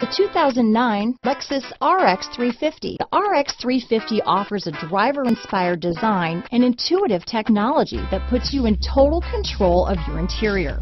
The 2009 Lexus RX 350. The RX 350 offers a driver-inspired design and intuitive technology that puts you in total control of your interior.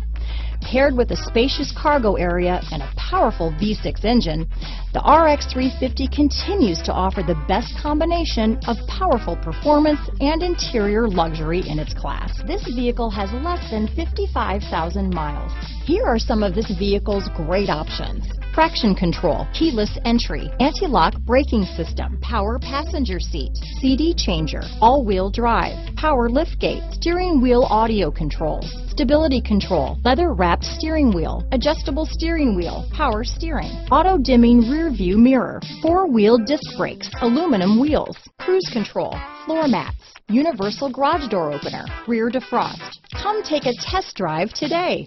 Paired with a spacious cargo area and a powerful V6 engine, the RX 350 continues to offer the best combination of powerful performance and interior luxury in its class. This vehicle has less than 55,000 miles. Here are some of this vehicle's great options traction control, keyless entry, anti-lock braking system, power passenger seat, CD changer, all-wheel drive, power liftgate, steering wheel audio controls, stability control, leather wrapped steering wheel, adjustable steering wheel, power steering, auto dimming rear view mirror, four wheel disc brakes, aluminum wheels, cruise control, floor mats, universal garage door opener, rear defrost. Come take a test drive today.